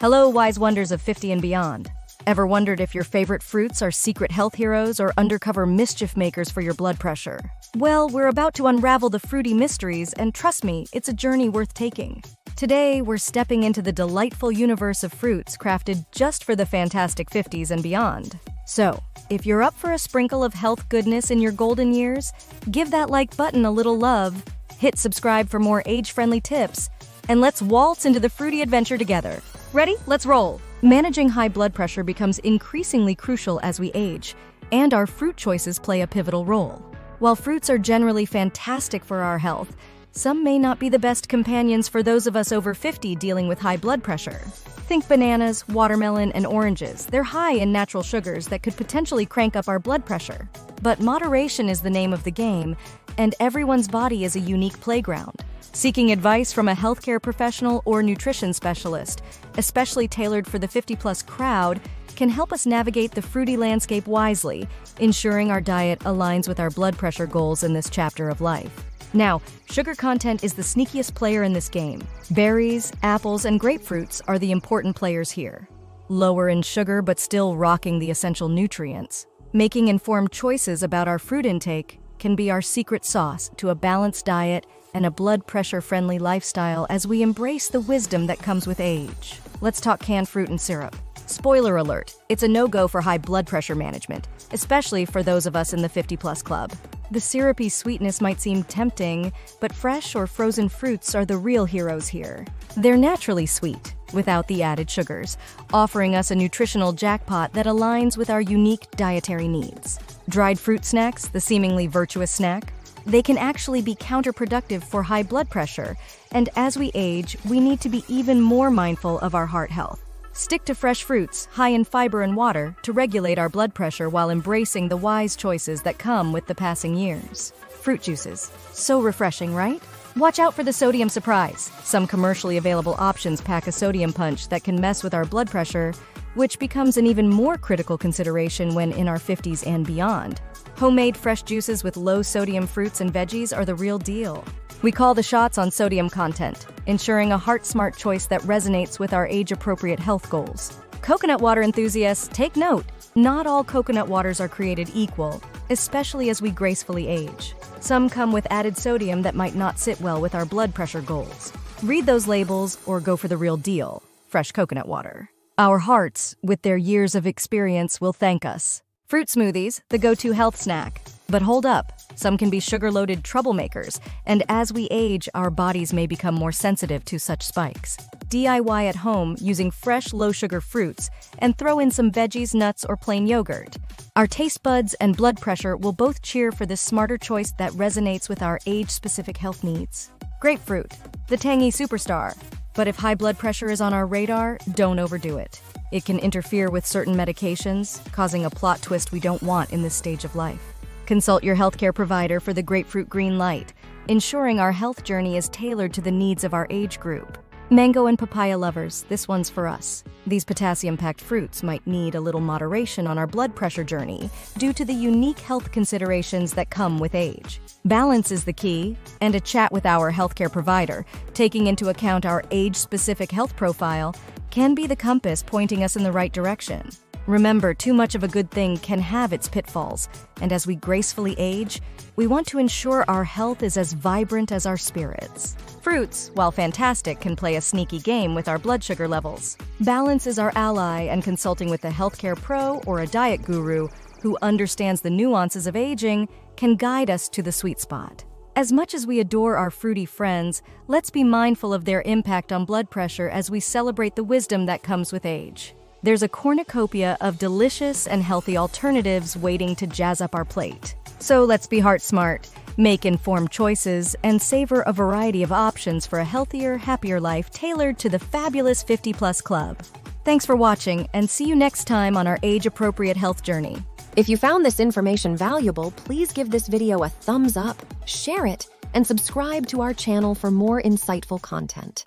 Hello, wise wonders of 50 and beyond. Ever wondered if your favorite fruits are secret health heroes or undercover mischief makers for your blood pressure? Well, we're about to unravel the fruity mysteries, and trust me, it's a journey worth taking. Today, we're stepping into the delightful universe of fruits crafted just for the fantastic 50s and beyond. So, if you're up for a sprinkle of health goodness in your golden years, give that like button a little love, hit subscribe for more age friendly tips, and let's waltz into the fruity adventure together. Ready? Let's roll. Managing high blood pressure becomes increasingly crucial as we age, and our fruit choices play a pivotal role. While fruits are generally fantastic for our health, some may not be the best companions for those of us over 50 dealing with high blood pressure. Think bananas, watermelon, and oranges. They're high in natural sugars that could potentially crank up our blood pressure. But moderation is the name of the game, and everyone's body is a unique playground. Seeking advice from a healthcare professional or nutrition specialist, especially tailored for the 50 plus crowd, can help us navigate the fruity landscape wisely, ensuring our diet aligns with our blood pressure goals in this chapter of life. Now, sugar content is the sneakiest player in this game. Berries, apples, and grapefruits are the important players here. Lower in sugar but still rocking the essential nutrients. Making informed choices about our fruit intake can be our secret sauce to a balanced diet and a blood pressure friendly lifestyle as we embrace the wisdom that comes with age. Let's talk canned fruit and syrup. Spoiler alert, it's a no go for high blood pressure management, especially for those of us in the 50 plus club. The syrupy sweetness might seem tempting, but fresh or frozen fruits are the real heroes here. They're naturally sweet, without the added sugars, offering us a nutritional jackpot that aligns with our unique dietary needs. Dried fruit snacks, the seemingly virtuous snack, they can actually be counterproductive for high blood pressure, and as we age, we need to be even more mindful of our heart health. Stick to fresh fruits, high in fiber and water, to regulate our blood pressure while embracing the wise choices that come with the passing years. Fruit juices. So refreshing, right? Watch out for the sodium surprise. Some commercially available options pack a sodium punch that can mess with our blood pressure, which becomes an even more critical consideration when in our 50s and beyond. Homemade fresh juices with low sodium fruits and veggies are the real deal. We call the shots on sodium content, ensuring a heart smart choice that resonates with our age appropriate health goals. Coconut water enthusiasts, take note not all coconut waters are created equal, especially as we gracefully age. Some come with added sodium that might not sit well with our blood pressure goals. Read those labels or go for the real deal fresh coconut water. Our hearts, with their years of experience, will thank us. Fruit smoothies, the go to health snack. But hold up, some can be sugar loaded troublemakers, and as we age, our bodies may become more sensitive to such spikes. DIY at home using fresh, low sugar fruits, and throw in some veggies, nuts, or plain yogurt. Our taste buds and blood pressure will both cheer for this smarter choice that resonates with our age specific health needs. Grapefruit, the tangy superstar. But if high blood pressure is on our radar, don't overdo it. It can interfere with certain medications, causing a plot twist we don't want in this stage of life. Consult your healthcare provider for the grapefruit green light, ensuring our health journey is tailored to the needs of our age group. Mango and papaya lovers, this one's for us. These potassium packed fruits might need a little moderation on our blood pressure journey due to the unique health considerations that come with age. Balance is the key, and a chat with our healthcare provider, taking into account our age specific health profile, can be the compass pointing us in the right direction. Remember, too much of a good thing can have its pitfalls, and as we gracefully age, we want to ensure our health is as vibrant as our spirits. Fruits, while fantastic, can play a sneaky game with our blood sugar levels. Balance is our ally, and consulting with a healthcare pro or a diet guru who understands the nuances of aging can guide us to the sweet spot. As much as we adore our fruity friends, let's be mindful of their impact on blood pressure as we celebrate the wisdom that comes with age. There's a cornucopia of delicious and healthy alternatives waiting to jazz up our plate. So let's be heart smart, make informed choices, and savor a variety of options for a healthier, happier life tailored to the fabulous 50 Plus Club. Thanks for watching, and see you next time on our age appropriate health journey. If you found this information valuable, please give this video a thumbs up, share it, and subscribe to our channel for more insightful content.